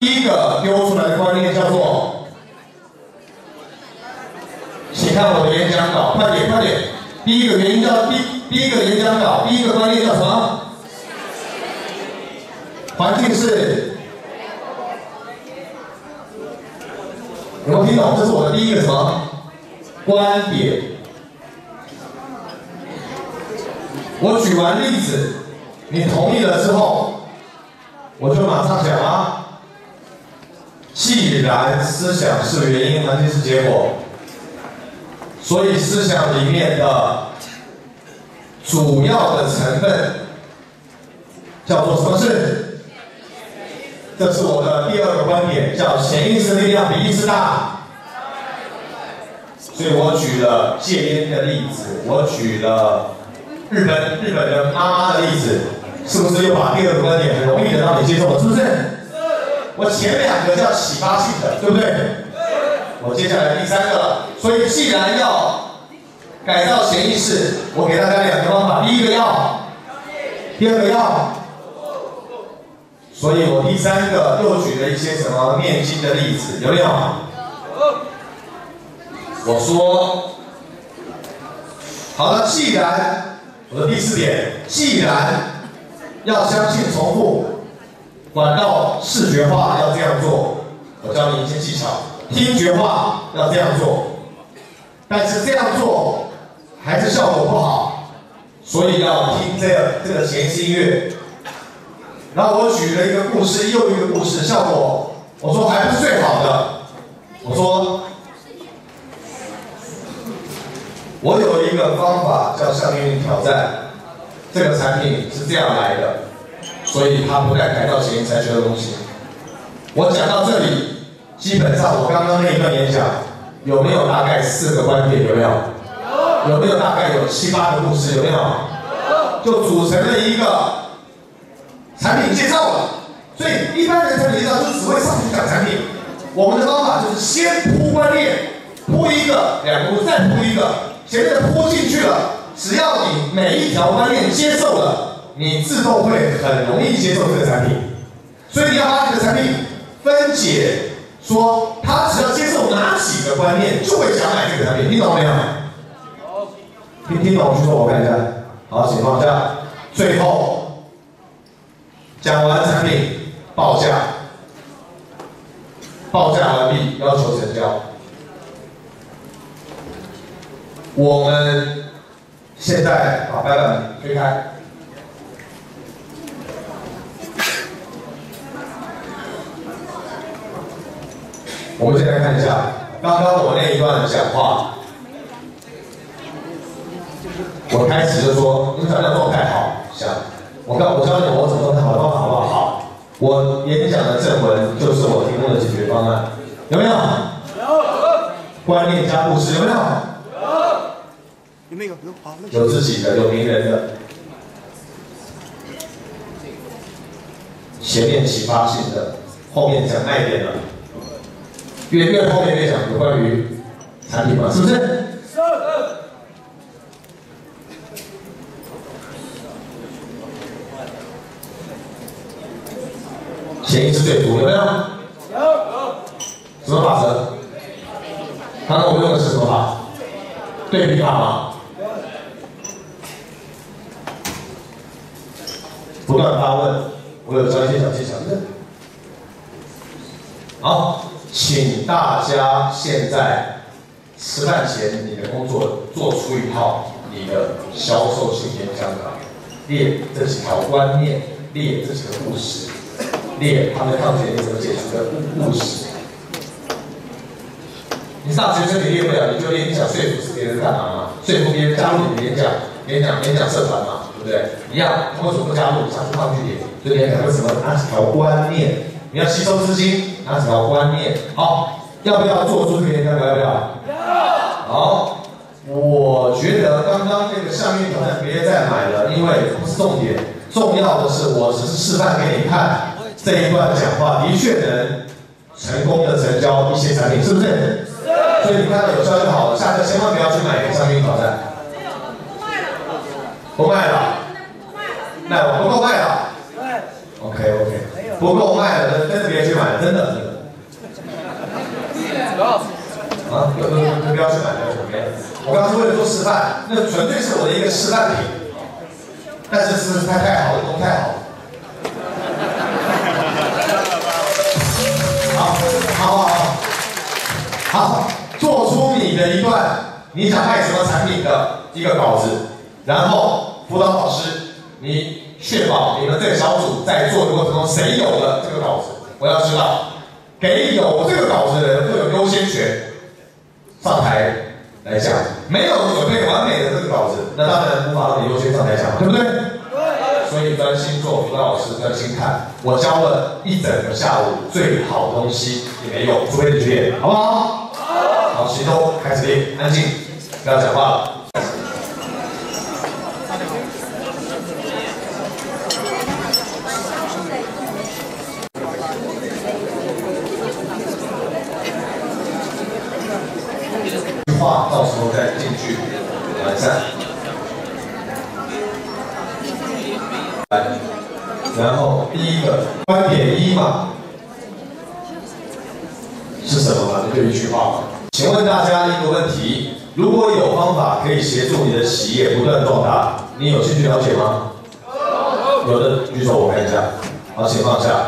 第一个丢出来的观念叫做，请看我的演讲稿，快点快点。第一个原因叫第第一个演讲稿，第一个观念叫什么？环境是，有没有听懂？这是我的第一个什么观点？我举完例子，你同意了之后，我就马上讲啊。既然思想是原因，环境是结果，所以思想里面的主要的成分叫做什么事？这是我的第二个观点，叫潜意识力量比意识大。所以我举了戒烟的例子，我举了日本日本的妈妈的例子，是不是又把第二个观点很容易的让你接受了？是不是？我前两个叫启发性的，对不对？我接下来第三个了。所以既然要改造潜意识，我给大家两个方法：第一个要，第二个要。所以我第三个又举了一些什么念经的例子，有没有？我说，好了，既然我的第四点，既然要相信重复。管道视觉化要这样做，我教你一些技巧；听觉化要这样做，但是这样做还是效果不好，所以要听这个这个弦音乐。然后我举了一个故事，又一个故事，效果我说还不是最好的。我说我有一个方法叫向运挑战，这个产品是这样来的。所以他不带改造前才学的东西。我讲到这里，基本上我刚刚那一段演讲有没有大概四个观点？有没有？有。没有大概有七八个故事？有没有？有。就组成了一个产品介绍了。所以一般人产品介绍就只会上去讲产品。我们的方法就是先铺观念，铺一个，两个，再铺一个，前面铺进去了，只要你每一条观念接受了。你自动会很容易接受这个产品，所以你要把这个产品分解，说他只要接受哪几个观念，就会想买这个产品，听懂没有？听听懂？举手我看一下。好，请放下。最后讲完产品报价，报价完毕，要求成交。我们现在把白板推开。我们先来看一下刚刚我那一段讲话，我开始就说，你们讲的状态好，想我告我教你我怎么做好的方法好不好？好，我演讲的正文就是我提供的解决方案，有没有？有。观念加故事有没有？有。有没有？有。有自己的，有名人的，前面启发性的，后面讲卖点的。越越后面越讲有关于产品嘛，是不是？是。潜意识对图有没有？有。什么法则？刚刚我们用的是什么法？对比法吗？不断发问，我有专心小技巧，好。请大家现在吃饭前，你的工作做出一套你的销售性演讲稿，列这几条观念，列这几个故事，列他们抗拒你怎么解决的故故事。你上学生你列不了，你就列你想说服别人干嘛嘛？说服别人加入你的演讲、演讲、演讲社团嘛，对不对？一样，他们怎么不加入？想去抗拒点，所以你要讲个什么？哪几条观念？你要吸收资金，哪几条观念？好，要不要做出这个演讲？要不要？要。好，我觉得刚刚那个下面挑战别再买了，因为不是重点，重要的是我只是示范给你看，这一段讲话的确能成功的成交一些产品，是不是？是。所以你看到有效就好了，下次千万不要去买一个商品挑战。不卖了。不卖了。不卖了。卖了，不够卖了。对。OK OK。不够卖了，跟着别去买，真的。啊，不不不，不要去买，不要去买。我刚是为了做示范，那纯粹是我的一个示范品。但是是不是太太好了，都太好了。好，好好好，好，做出你的一段你想卖什么产品的一个稿子，然后辅导老师，你确保你们这个小组在做的过程中谁有了这个稿子，我要知道，给有这个稿子的人会有优先权。上台来讲，没有准备完美的这个稿子，那当然无法让你优先上台讲，对不对？所以专心做，辅导老师专心看。我教了一整个下午，最好的东西也没有，除非你去练，好不好？好。好，集中开始练，安静，不要讲话了。话到时候再进去完善。来，来然后第一个观点一嘛，是什么嘛？就一句话。请问大家一个问题：如果有方法可以协助你的企业不断壮大，你有兴趣了解吗？有的举手我看一下。好，请放下。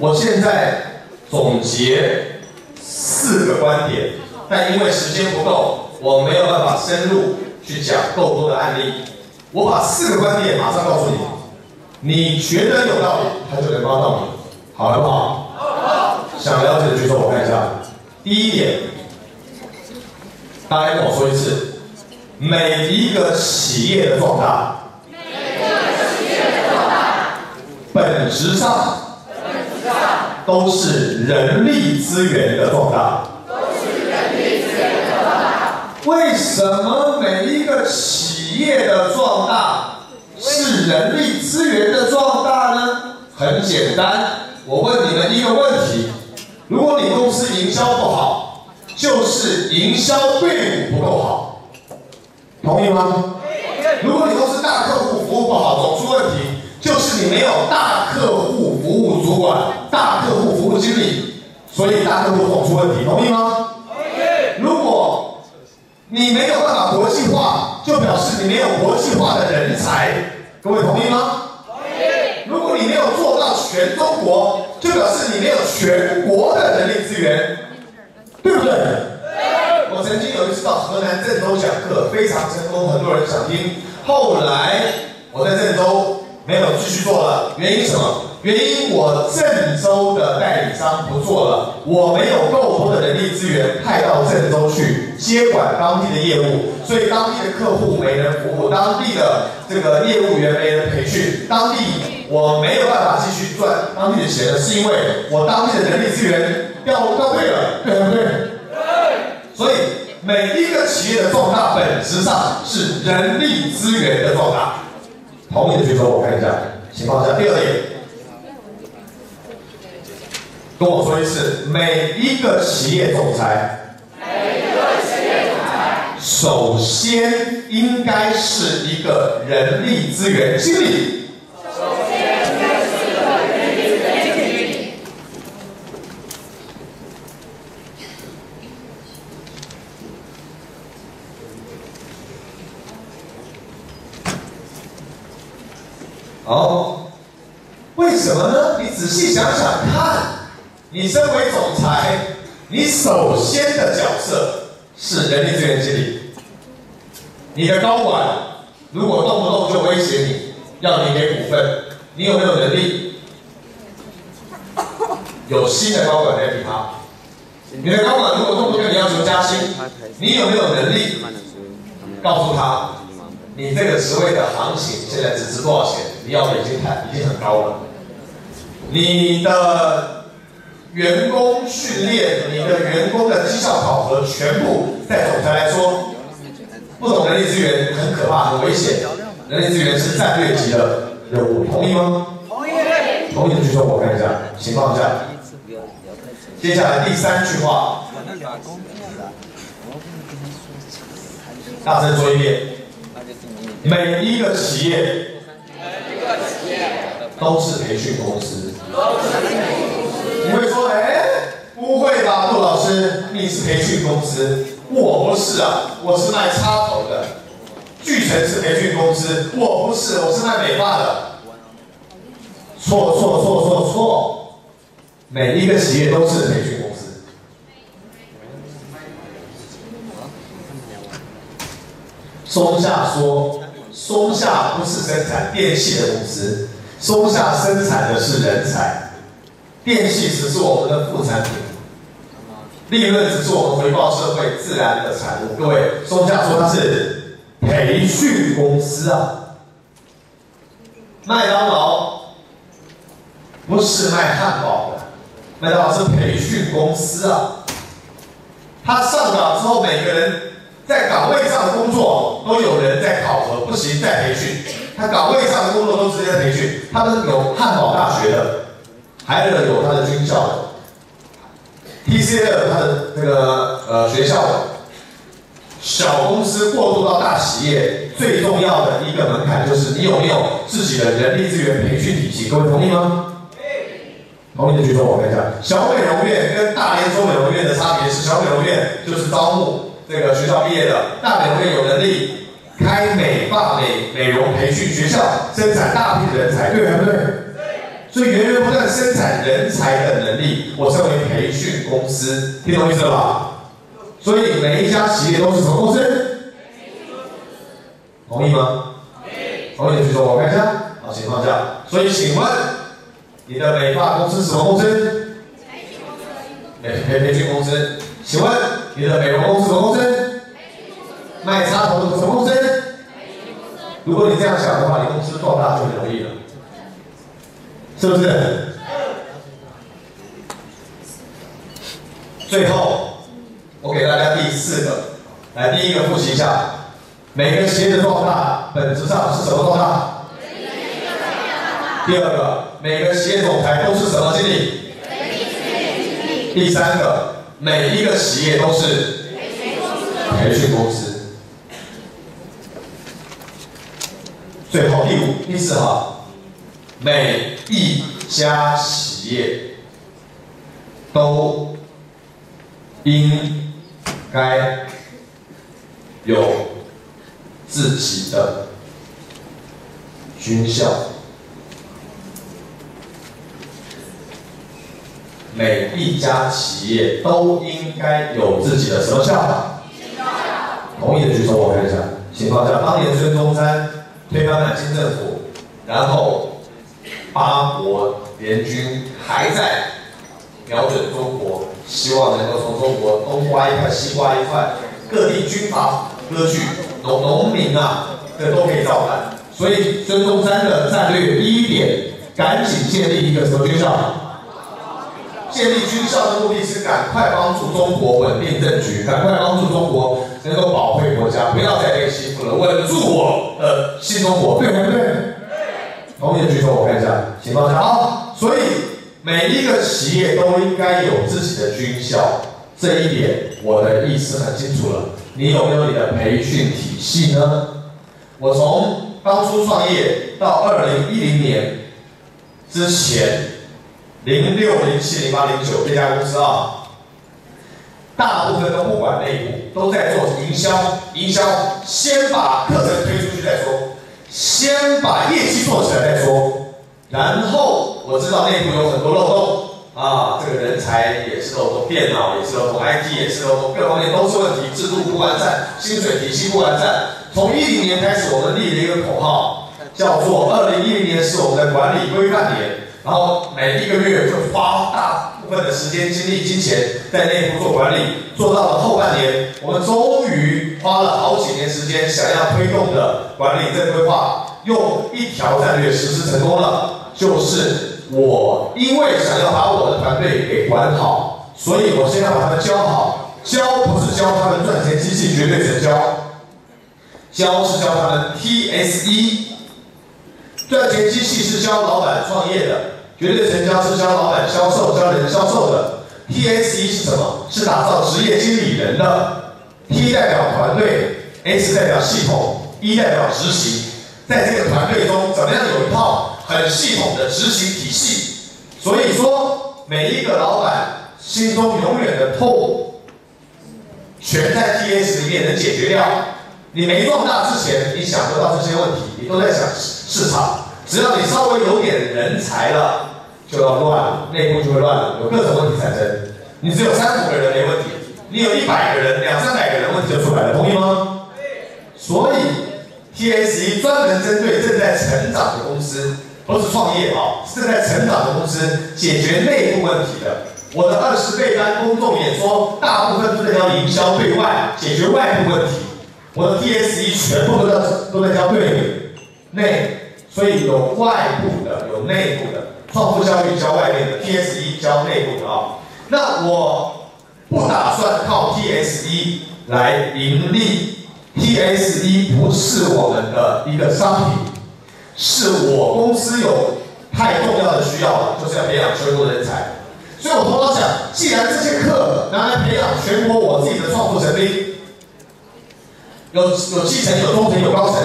我现在总结四个观点。但因为时间不够，我没有办法深入去讲够多的案例。我把四个观点马上告诉你，你觉得有道理，他就能帮到你，好不好？好。想了解的举手，我看一下。第一点，大家跟我说一次，每一个企业的壮大，每一个企业的壮大，本质上，本质上都是人力资源的壮大。为什么每一个企业的壮大是人力资源的壮大呢？很简单，我问你们一个问题：如果你公司营销不好，就是营销队伍不够好，同意吗？如果你公司大客户服务不好，总出问题，就是你没有大客户服务主管、大客户服务经理，所以大客户总出问题，同意吗？同意。如果你没有办法国际化，就表示你没有国际化的人才，各位同意吗？同意。如果你没有做到全中国，就表示你没有全国的人力资源，对不对？对。我曾经有一次到河南郑州讲课，非常成功，很多人想听。后来我在郑州没有继续做了，原因什么？原因我郑州的代理商不做了，我没有够多的人力资源派到郑州去接管当地的业务，所以当地的客户没人服务，当地的这个业务员没人培训，当地我没有办法继续赚当地的钱了，是因为我当地的人力资源调调配了，对不对？对。所以每一个企业的壮大本质上是人力资源的壮大。同意的举手，我看一下，请放下。第二点。跟我说一次，每一个企业总裁，每一个企业总裁，首先应该是一个人力资源经理。首先应该是一个人力资源经理。好，为什么呢？你仔细想想看。你身为总裁，你首先的角色是人力资源经理。你的高管如果动不动就威胁你，要你给股份，你有没有能力？有新的高管代替他。你的高管如果动不动跟你要求加薪，你有没有能力告诉他，你这个职位的行情现在只值多少钱？你要的已经太已经很高了。你的。员工训练，你的员工的绩效考核，全部在总裁来说，不懂人力资源很可怕，很危险。人力资源是战略级的任务，同意吗？同意。同意的举手，我看一下，请放下。接下来第三句话，大声说一遍。每一个企业，每一个企业都是培训公司。都是你会说，哎，不会吧，杜老师，你是培训公司，我不是啊，我是卖插头的。巨城是培训公司，我不是，我是卖美发的。错错错错错，每一个企业都是培训公司。松下说，松下不是生产电器的公司，松下生产的是人才，电器只是我们的副产品，利润只是我们回报社会自然的产物。各位，松下说它是。培训公司啊，麦当劳不是卖汉堡的，麦当劳是培训公司啊。他上岗之后，每个人在岗位上的工作都有人在考核，不行再培训。他岗位上的工作都直接培训，他们有汉堡大学的，还有有他的军校，TCL 他的那个呃学校。小公司过渡到大企业，最重要的一个门槛就是你有没有自己的人力资源培训体系。各位同意吗？同意的举手，我看一下。小美容院跟大连州美容院的差别是，小美容院就是招募这个学校毕业的，大美容院有能力开美发美美容培训学校，生产大批的人才，对还不对？所以源源不断生产人才的能力，我称为培训公司，听懂意思了吧？所以每一家企业都是什么公司？同意吗？同意的举手，我看一下。好，请放下。所以请问，你的美发公司什么公司？培培培训公司。请问你的美容公司什么公司？卖插头的什么公司？如果你这样想的话，你公司做大就很容易了，是不是？最后。我给大家第四个，来第一个复习一下，每个企业的壮大本质上是什么壮大？第二个，每个企业总裁都是什么经理？第三个，每一个企业都是培训公司。最后第五、第四号，每一家企业都应。该有自己的军校，每一家企业都应该有自己的什么校？同意的举手，我看一下。请放下。当年孙中山推翻满清政府，然后八国联军还在瞄准中国。希望能够从中国东刮一块西刮一块，各地军阀割据，农农民啊，这都可以造反。所以孙中山的战略第一点，赶紧建立一个什么军校？建立军校的目的是赶快帮助中国稳定政局，赶快帮助中国能够保卫国家，不要再被欺负了，稳住我的新中国，对不对？对同意的举手，我看一下，请放下。好，所以。每一个企业都应该有自己的军校，这一点我的意思很清楚了。你有没有你的培训体系呢？我从当初创业到二零一零年之前，零六、零七、零八、零九这家公司啊，大部分都不管内部，都在做营销。营销先把课程推出去再说，先把业绩做起来再说。然后我知道内部有很多漏洞啊，这个人才也是漏洞，电脑也是漏洞，IT 也是漏洞，各方面都是问题，制度不完善，薪水体系不完善。从一零年开始，我们立了一个口号，叫做二零一零年是我们的管理规范年，然后每一个月就花大部分的时间、精力、金钱在内部做管理，做到了后半年，我们终于花了好几年时间想要推动的管理正规化。用一条战略实施成功了，就是我因为想要把我的团队给管好，所以我先要把他们教好。教不是教他们赚钱机器绝对成交，教是教他们 TSE。赚钱机器是教老板创业的，绝对成交是教老板销售、教人销售的。TSE 是什么？是打造职业经理人的。T 代表团队，S 代表系统，E 代表执行。在这个团队中，怎么样有一套很系统的执行体系。所以说，每一个老板心中永远的痛，全在 TS 里面能解决掉。你没壮大之前，你想不到这些问题，你都在想市场。只要你稍微有点人才了，就要乱了，内部就会乱了，有各种问题产生。你只有三五个人没问题，你有一百个人、两三百个人，问题就出来了，同意吗？所以 TSE 专门针对正在成长的公司，不是创业啊，正在成长的公司解决内部问题的。我的二十倍班公众演说，大部分都在教营销对外，解决外部问题。我的 TSE 全部都在都在教对内。所以有外部的，有内部的，创富教育教外面的，PSE 教内部的啊。那我不打算靠 PSE 来盈利，PSE 不是我们的一个商品，是我公司有太重要的需要了，就是要培养全国人才。所以我头脑想，既然这些课拿来培养全国我自己的创富神兵，有有基层、有中层、有高层，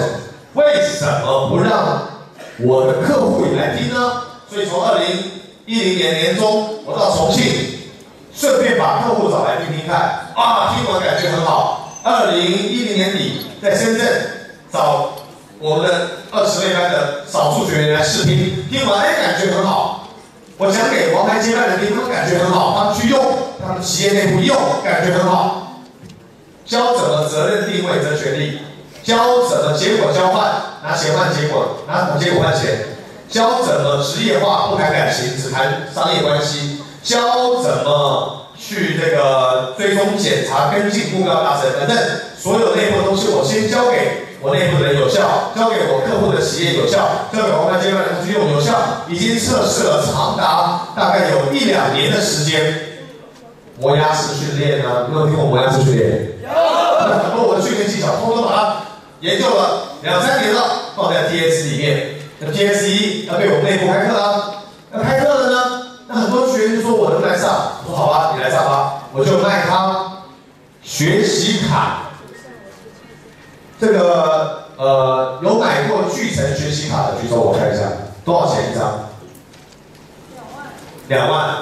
为什么不让？我的客户也来听呢，所以从二零一零年年中，我到重庆，顺便把客户找来听听看，啊，听完感觉很好。二零一零年底，在深圳找我们的二十位班的少数学员来试听，听完哎感觉很好。我讲给王牌接班人听，他们感觉很好，他们去用，他们企业内部用，感觉很好。教怎么责任定位责权利。教怎么结果交换，拿钱换结果，拿什么结果换钱？教怎么职业化，不谈感情，只谈商业关系？教怎么去这个追踪检查跟进目标达成等等，所有内部的东西，我先交给我内部的人有效，交给我客户的企业有效，交给我们接班人去用有效，已经测试了长达大概有一两年的时间，磨牙式训练呢？有没有听过磨牙式训练？有。很多我的训练技巧，通通把它。研究了两三年了，放在 DS 里面。那 TSE 要被我们内部开课了，那开课了呢。那很多学员就说我能来上？我说好吧，你来上吧，我就卖他学习卡。这个呃，有买过聚成学习卡的举手，我看一下，多少钱一张？两万。两万，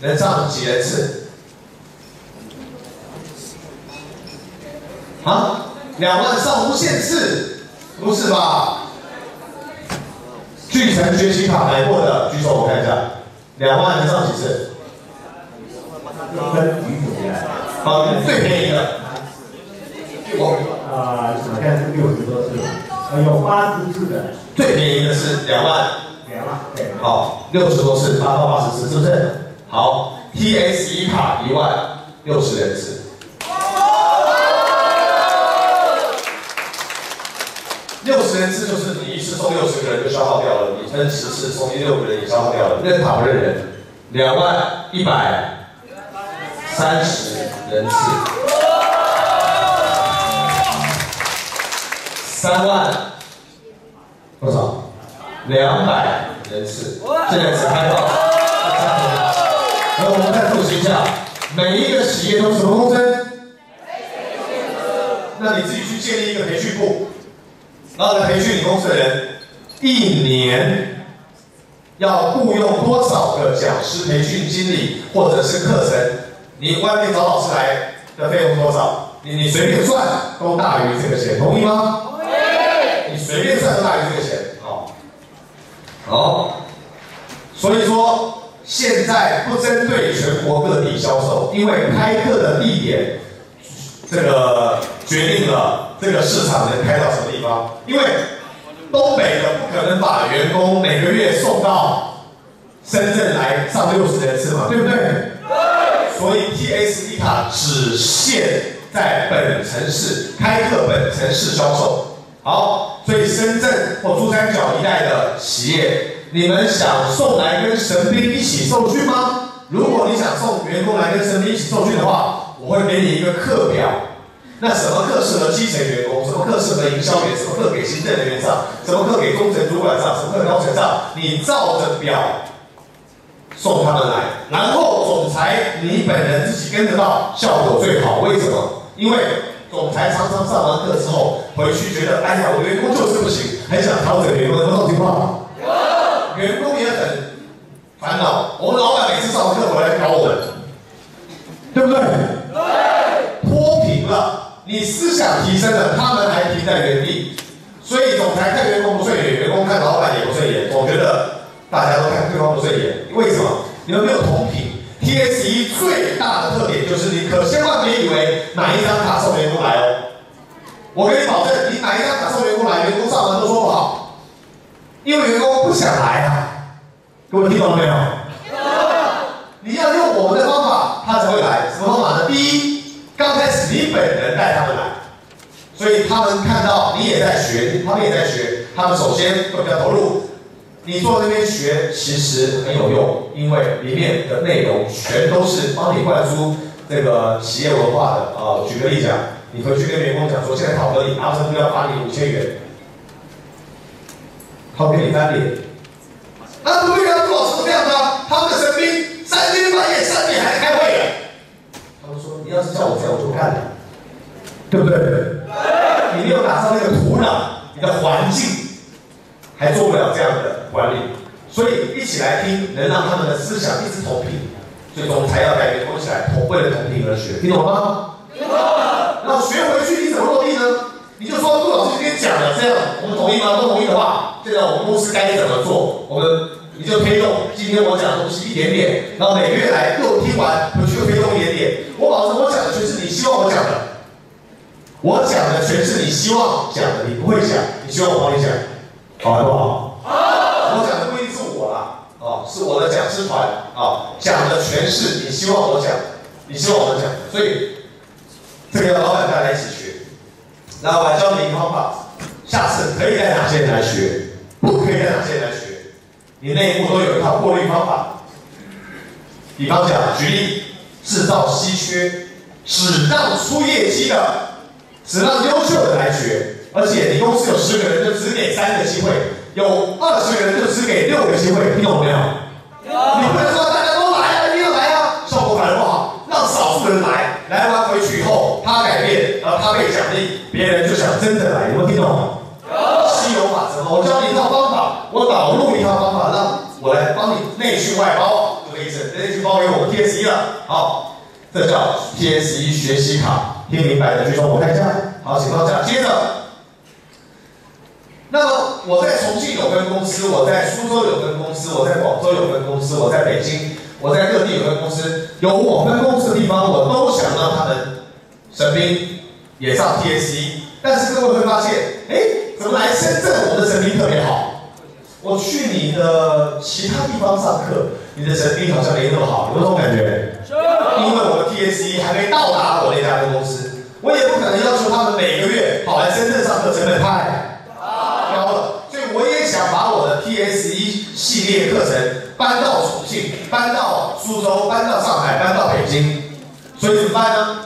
能上几人次？啊？两万上无限次，不是吧？巨城学习卡买过的举手，我看一下。两万能上几次？好，最便宜的。我啊，我看是六十多次，呃，有八十次的。最便宜的是两万。两万，对。好，六十多次，八到八十次，是不是？好，TSE 卡一万六十人次。六十人次就是你一次送六十个人就消耗掉了，你分十次送一六个人也消耗掉了，认卡不认人？两万一百三十人次，三万多少？两百人次，现在只开放三天。而我们再复习一下，每一个企业都是什么公司？那你自己去建立一个培训部。然后来培训你公司的人，一年要雇佣多少个讲师、培训经理或者是课程？你外面找老师来的费用多少？你你随便算都大于这个钱，同意吗？同意。你随便算都大于这个钱，好。好，所以说现在不针对全国各地销售，因为开课的地点。这个决定了这个市场能开到什么地方，因为东北的不可能把员工每个月送到深圳来上六十人次嘛，对不对？对。所以 TSD 卡只限在本城市开课，本城市销售。好，所以深圳或珠三角一带的企业，你们想送来跟神兵一起受训吗？如果你想送员工来跟神兵一起受训的话。我会给你一个课表，那什么课适合基层员工，什么课适合营销员，什么课给行政人员上，什么课给工程主管上，什么课高层上，你照着表送他们来，然后总裁你本人自己跟得到，效果最好。为什么？因为总裁常常上完课之后回去觉得，哎呀，我员工就是不行，很想调整员工的动听话。员工也很烦恼。我们老板每次上完课回来搞我们，对不？对。你思想提升了，他们还停在原地。所以总裁看员工不顺眼，员工看老板也不顺眼，总觉得大家都看对方不顺眼。为什么？你们没有同频。TSE 最大的特点就是你可千万别以为哪一张卡送员工来哦。我给你保证，你哪一张卡送员工来，员工上完都说不好，因为员工不想来啊。各位听懂了没有？你要用我们的方法，他才会来。什么方法呢？第一，刚开始你本人带他们来。所以他们看到你也在学，他们也在学，他们首先会比较投入。你坐那边学其实很有用，因为里面的内容全都是帮你灌输这个企业文化的啊。举个例子讲，你回去跟员工讲说，现在考核你，阿生不要发你五千元，他给你翻脸。那不对啊，杜老师是这样的，他们的神兵三更半夜三点还开会。他们说，你要是叫我这样，我就干了，对不对？你没有打造那个土壤，你的环境还做不了这样的管理，所以一起来听，能让他们的思想一直同频，所以总裁要改变，同起来，同为了同频而学，听懂了吗？听懂了。然后学回去你怎么落地呢？你就说杜老师今天讲了这样，我们同意吗？都同意的话，现在我们公司该怎么做？我们你就推动今天我讲的东西一点点，然后每个月来又听完，回去又推动一点点。我保证我讲的全是你希望我讲的。我讲的全是你希望讲的，你不会讲，你希望我帮你讲，好不好？好。我讲的不一定是我啦，哦，是我的讲师团啊，讲的全是你希望我讲，你希望我讲，所以这个要老板大家一起学。那我教你一个方法，下次可以带哪些人来学，不可以带哪些人来学，你内部都有一套过滤方法。比方讲，举例，制造稀缺，只让出业绩的。只让优秀的来学，而且你公司有十个人，就只给三个机会；有二十个人，就只给六个机会。听懂没有？你不能说大家都来啊，一定要来啊，效果反而不好。让少数人来，来完回去以后，他改变，然后他被奖励，别人就想真的来。有没有听懂？稀有法则，我教你一套方法，我导入一套方法，让我来帮你内训外包，这个意思。内训包给我们 TSE 了，好，这叫 TSE 学习卡。听明白的举手，我看一下。好，请放下。接着，那么我在重庆有分公司，我在苏州有分公司，我在广州有分公司，我在北京，我在各地有分公司。有我分公司的地方，我都想让他们神兵也上 TSE。但是各位会发现，哎，怎么来深圳我的神兵特别好？我去你的其他地方上课，你的神兵好像没那么好，有没有这种感觉？因为我的 TSE 还没到达我那家分公司，我也不可能要求他们每个月跑来深圳上课，成本太高了。所以我也想把我的 TSE 系列课程搬到重庆、搬到苏州、搬到上海、搬到北京。所以怎么办呢？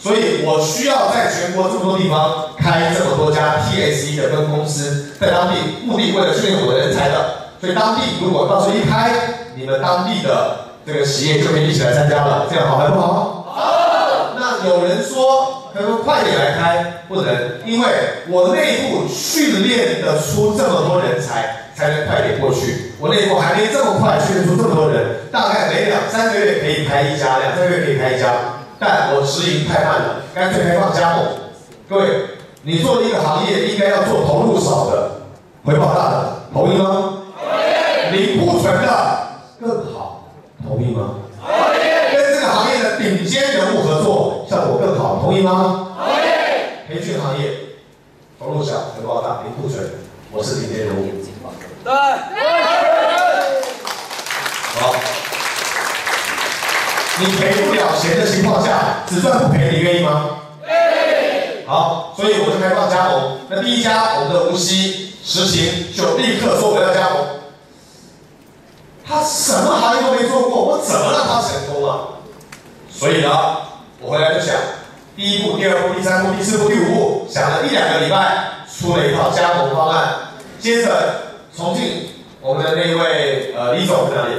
所以我需要在全国这么多地方开这么多家 TSE 的分公司，在当地目的为了训练我的人才的。所以当地如果到时候一开，你们当地的。这个企业就可以一起来参加了，这样好还不好？好。那有人说，他说快点来开，不能，因为我内部训练的出这么多人才，才能快点过去。我内部还没这么快训练出这么多人，大概每两三个月可以开一家，两三个月可以开一家，但我直营太慢了，干脆开放加盟。各位，你做一个行业应该要做投入少的，回报大的，同意吗？同意。零库存的更好。同意吗？同意。跟这个行业的顶尖人物合作，效果更好，同意吗？同意。培训行业，投入小，回报大，零库存，我是顶尖人物。对。好。你赔不了钱的情况下，只赚不赔，你愿意吗？愿意。好，所以我就开放加盟。那第一家，我们的无锡实行就立刻说我要加盟。他什么行业都没做过，我怎么让他成功啊？所以呢，我回来就想，第一步、第二步、第三步、第四步、第五步，想了一两个礼拜，出了一套加盟方案。接着，重庆我们的那一位呃李总在哪里？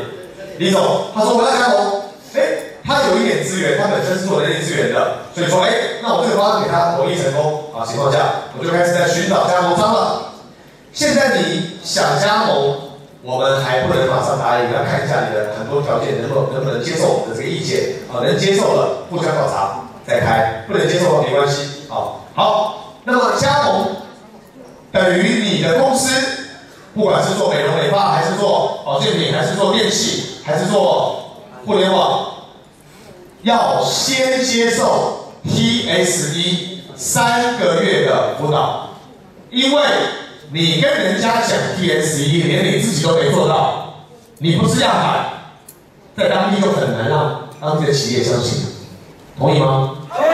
李总他说我要加盟，哎，他有一点资源，他本身是做人力资源的，所以说哎，那我这个方案给他同意成功啊情况下，我就开始在寻找加盟商了。现在你想加盟？我们还不能马上答应，要看一下你的很多条件能不能不能接受我们的这个意见啊，能接受了互相调查再开，不能接受没关系啊。好，那么加盟等于你的公司，不管是做美容美发，还是做保健品，还是做电器，还是做互联网，要先接受 TSE 三个月的辅导，因为。你跟人家讲 TSE，连你自己都没做到，你不是样板，在当地就很难让当地的企业相信，同意吗？对。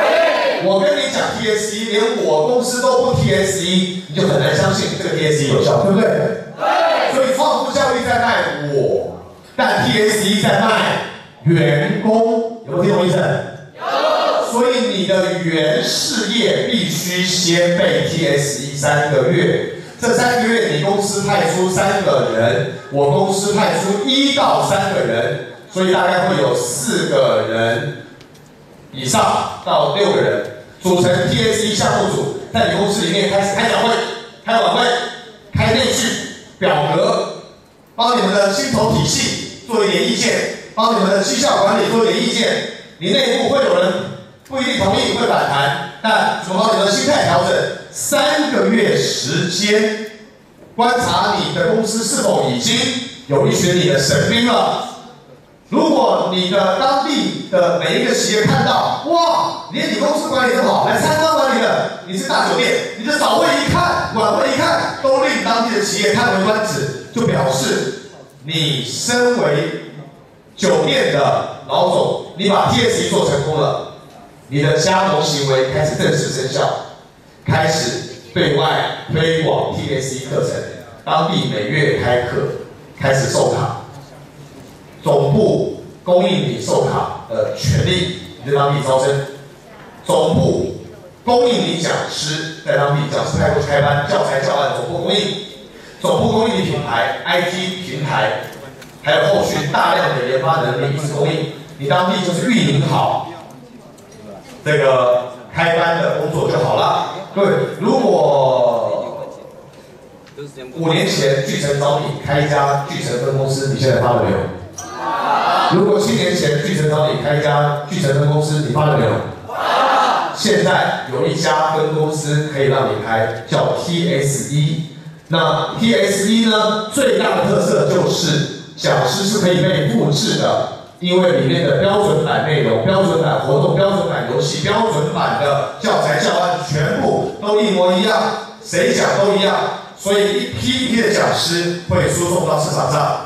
我跟你讲 TSE，连我公司都不 TSE，你就很难相信这个 TSE 有效，对不对？对。所以创富教育在卖我，但 TSE 在卖员工，有没有听懂意思？有。所以你的原事业必须先被 TSE 三个月。这三个月，你公司派出三个人，我公司派出一到三个人，所以大概会有四个人以上到六个人组成 TSE 项目组，在你公司里面开始开小会、开晚会、开内训、表格，帮你们的薪酬体系做一点意见，帮你们的绩效管理做一点意见。你内部会有人不一定同意，会反弹，但怎么帮你们心态调整？三个月时间，观察你的公司是否已经有一群你的神兵了。如果你的当地的每一个企业看到，哇，连你公司管理这么好，来参观管理的，你是大酒店，你的早会一看，晚会一看，都令当地的企业叹为观止，就表示你身为酒店的老总，你把 TSE 做成功了，你的加盟行为开始正式生效。开始对外推广 TSE 课程，当地每月开课，开始授卡，总部供应你授卡的权利，你在当地招生，总部供应你讲师，在当地讲师开课开班，教材教案总部供应，总部供应你品牌 IT 平台，还有后续大量的研发能力一直供应，你当地就是运营好这个开班的工作就好了。各位，如果五年前巨城找你开一家巨城分公司，你现在发了没有？如果七年前巨城找你开一家巨城分公司，你发了没有？现在有一家分公司可以让你开，叫 TSE。那 TSE 呢，最大的特色就是讲师是可以被复制的。因为里面的标准版内容、标准版活动、标准版游戏、标准版的教材教案全部都一模一样，谁讲都一样，所以一批一批的讲师会输送到市场上。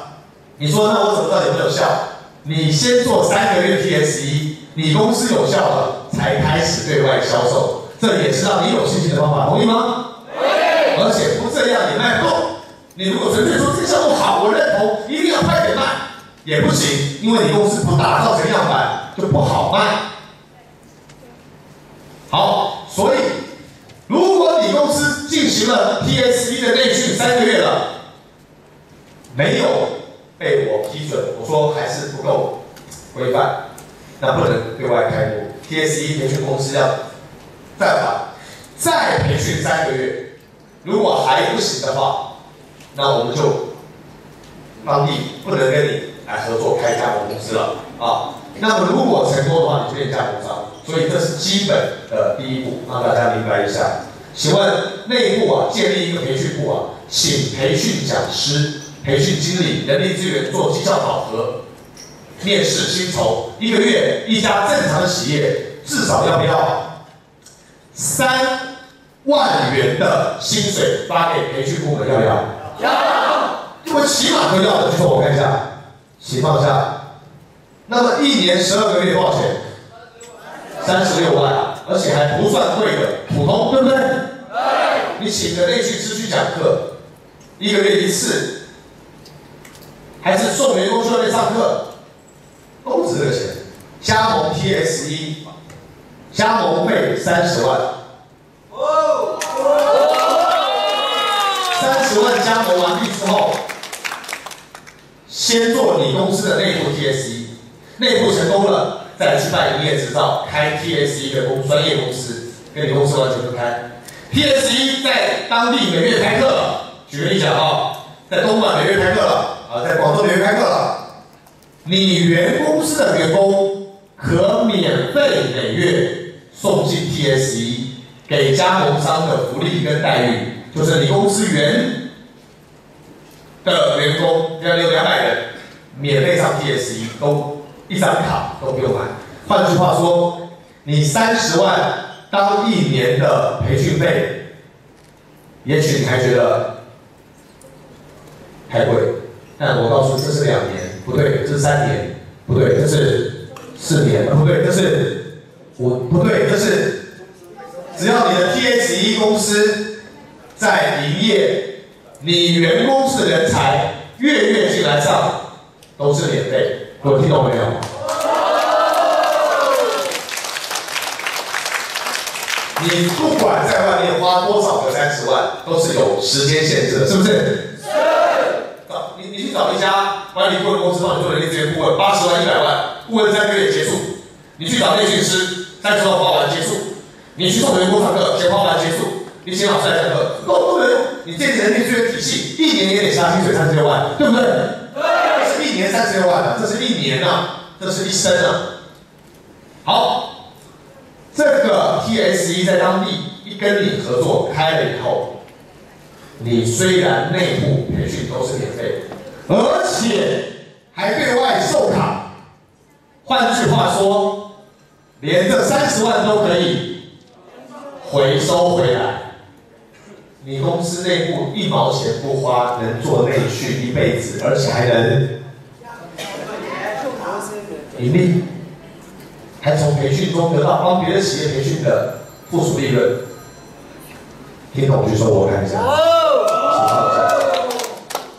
你说那我怎么知道有没有效？你先做三个月 TSE，你公司有效了，才开始对外销售，这也是让你有信心的方法，同意吗？对。而且不这样也卖不动。你如果纯粹说这个项目好，我认同，一定要快点卖。也不行，因为你公司不打造成样板就不好卖。好，所以如果你公司进行了 TSE 的内训三个月了，没有被我批准，我说还是不够规范，那不能对外开播。TSE 培训公司要再反再培训三个月，如果还不行的话，那我们就当地不能跟你。来合作开加盟公司了啊！那么如果成功的话，你就变加盟商。所以这是基本的第一步，让大家明白一下。请问内部啊，建立一个培训部啊，请培训讲师、培训经理、人力资源做绩效考核、面试薪酬，一个月一家正常的企业至少要不要三万元的薪水发给培训部门？要不要？要。因为起码都要的，举手我看一下。请放下。那么一年十二个月多少钱？三十六万，而且还不算贵的，普通，对不对？对。你请个内训师去讲课，一个月一次，还是送员工去外面上课，都值这个钱。加盟 TSE，加盟费三十万。哦。三十万加盟完毕之后。先做你公司的内部 TSE，内部成功了，再去办营业执照，开 TSE 的公专业公司，跟你公司完全分开。TSE 在当地每月开课，举个例讲啊，在东莞每月开课了，啊，在广州每月开课了，你原公司的员工可免费每月送进 TSE，给加盟商的福利跟待遇，就是你公司原的员工要有两百人，免费上 TSE，都一张卡都不用买。换句话说，你三十万当一年的培训费，也许你还觉得太贵，但我告诉你，这是两年，不对，这是三年，不对，这是四年，不对，这是五，不对，这是只要你的 TSE 公司在营业，你员工是人才月月进来上都是免费，有听懂没有？你不管在外面花多少个三十万，都是有时间限制的，是不是？是。找你，你去找一家管理顾问公司帮你做人力资源顾问，八十万、一百万，顾问三个月结束。你去找内训师，三十万花完结束。你去送员工上课，钱花完结束。你请老师来讲课，都不能用。你建立人力资源体系，一年也得下薪水三十六万，对不对？对。是一年三十六万的，这是一年啊，这是一生啊。好。这个 TSE 在当地一跟你合作开了以后，你虽然内部培训都是免费，而且还对外售卡。换句话说，连这三十万都可以回收回来。你公司内部一毛钱不花，能做内训一辈子，而且还能盈利。还从培训中得到帮别的企业培训的附属利润，听懂举手我看一下。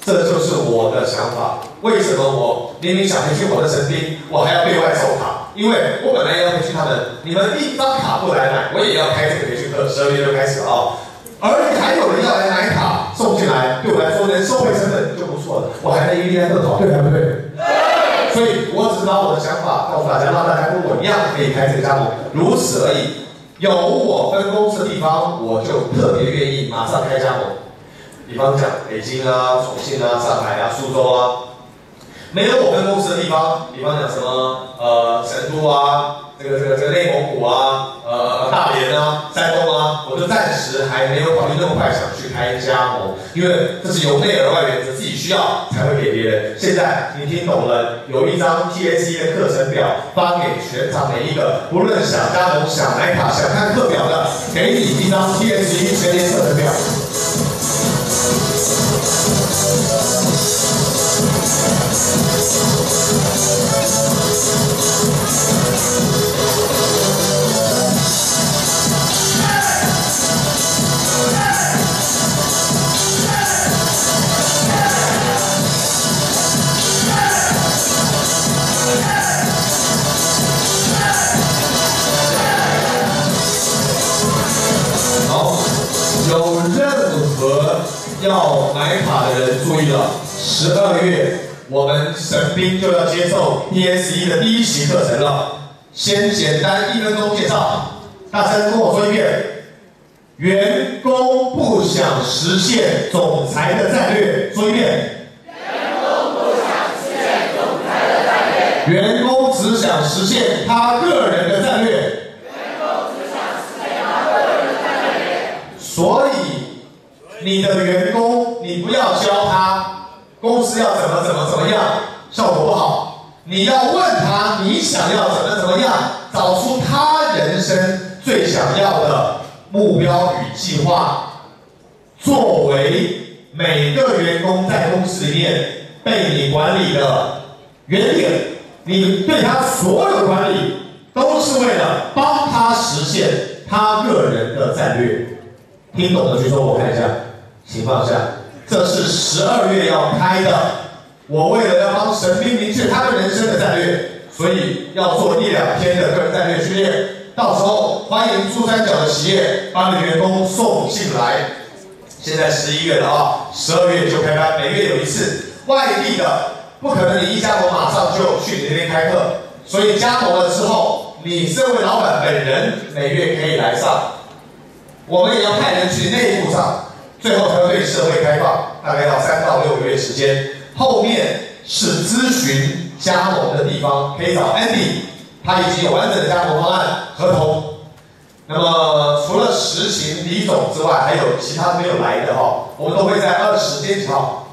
这就是我的想法。为什么我明明想培训我的神兵，我还要对外授卡？因为我本来要培训他们，你们一张卡不来买，我也要开这个培训课，十二月就开始了啊。而且还有人要来买卡送进来，对我来说，连收费成本就不错了，我还能一天更好，对还不对？所以我只是把我的想法告诉大家，让大家跟我一样可以开这个加盟，如此而已。有我分公司的地方，我就特别愿意马上开加盟。比方讲北京啊、重庆啊、上海啊、苏州啊，没有我分公司的地方，比方讲什么呃成都啊。这个这个这个内蒙古啊，呃大连啊，山东啊，我就暂时还没有考虑那么快想去开加盟，因为这是由内而外原则，自己需要才会给别人。现在你听懂了，有一张 TSE 的课程表发给全场每一个，不论想加盟、想买卡、想看课表的，给你一张 TSE 全年课程表。就要接受 TSE 的第一期课程了。先简单一分钟介绍，大声跟我说一遍。员工不想实现总裁的战略，说一遍。员工不想实现总裁的战略。员工只想实现他个人的战略。所以，你的员工，你不要教他公司要怎么怎么怎么样，效果不好。你要问他，你想要怎么怎么样，找出他人生最想要的目标与计划，作为每个员工在公司里面被你管理的原点。你对他所有管理，都是为了帮他实现他个人的战略。听懂的举手，我看一下，请放下。这是十二月要开的，我为了要帮神兵明确他们人生的战略，所以要做一两天的个人战略训练。到时候欢迎珠三角的企业把你的员工送进来。现在十一月了啊，十二月就开班，每月有一次。外地的不可能，你一加盟马上就去你那边开课，所以加盟了之后，你这位老板本人每月可以来上。我们也要派人去内部上，最后才会对社会开放，大概要三到六个月时间。后面是咨询加盟的地方，可以找 Andy，他已经有完整的加盟方案合同。那么除了实行李总之外，还有其他没有来的哈，我们都会在二十天几号？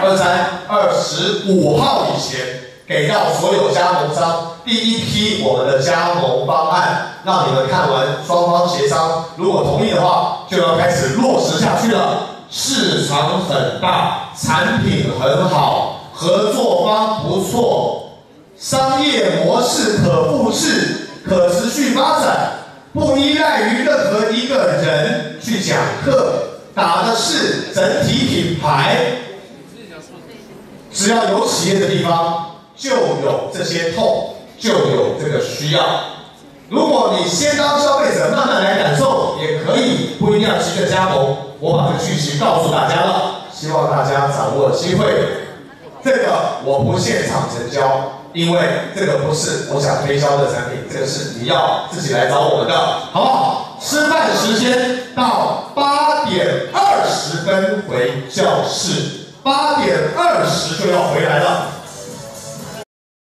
二三二十五号以前给到所有加盟商第一批我们的加盟方案，让你们看完双方协商，如果同意的话，就要开始落实下去了。市场很大，产品很好，合作方不错，商业模式可复制、可持续发展，不依赖于任何一个人去讲课，打的是整体品牌。只要有企业的地方，就有这些痛，就有这个需要。如果你先当消费者，慢慢来感受也可以，不一定要急着加盟。我把这个讯息告诉大家了，希望大家掌握机会。这个我不现场成交，因为这个不是我想推销的产品，这个是你要自己来找我们的，好不好？吃饭时间到八点二十分回教室。八点二十就要回来了。